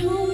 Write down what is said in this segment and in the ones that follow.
កើ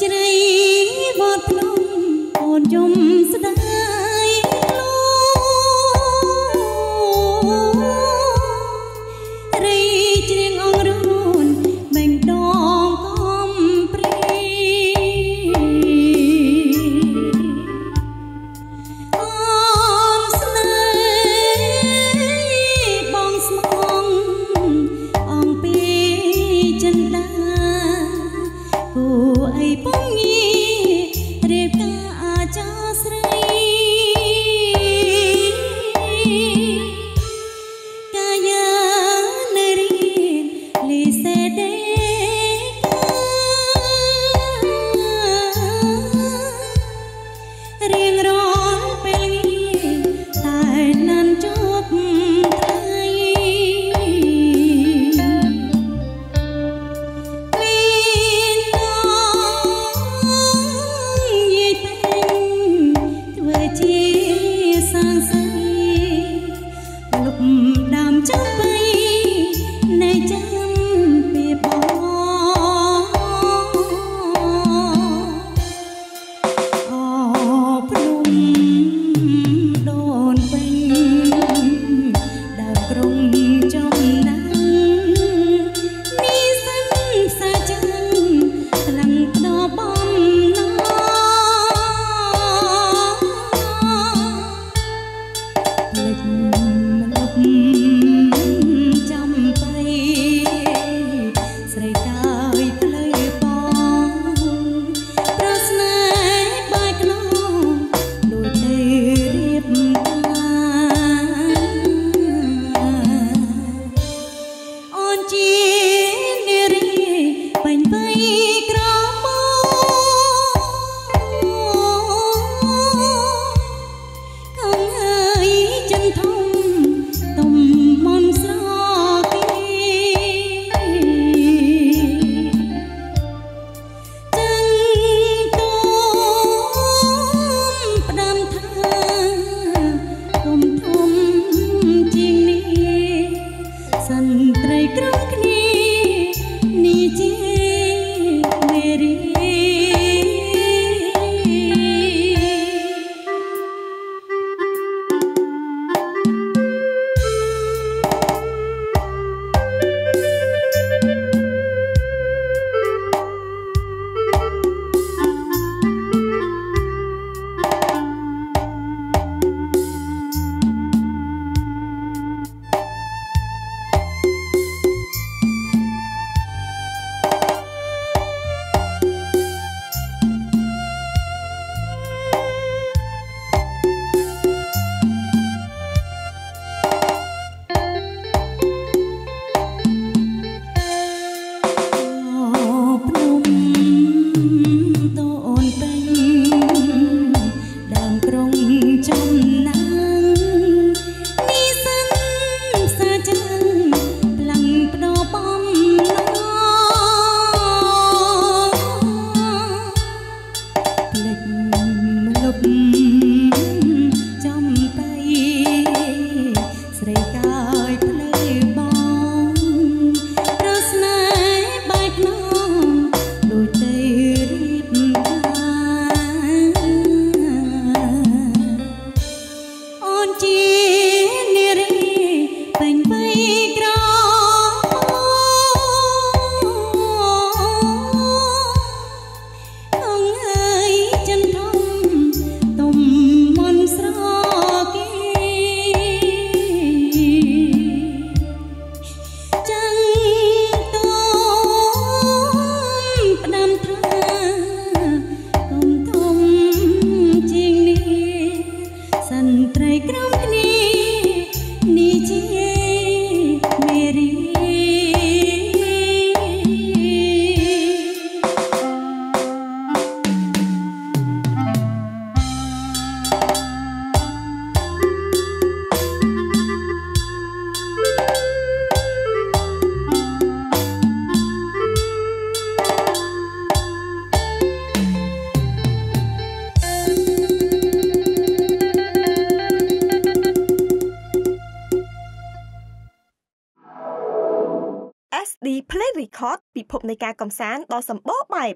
ជ្រៃវត្តភ្នំអូនយំស្ដា things ជាងនេះសន្ត្រីក្រុមគ្នា នៃការកំសាន្តដ៏សម្បូរបែប